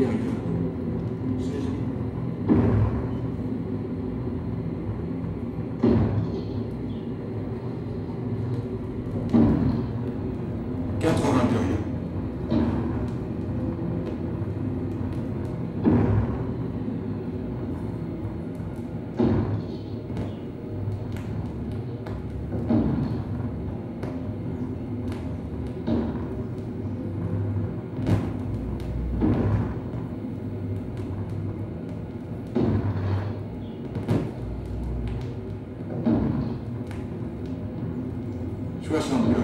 bien. Quatre à l'intérieur. Périodes. Soixante-deux.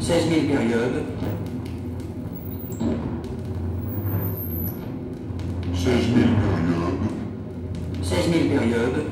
Seize mille périodes. 16 mil périodes. 16 mil périodes.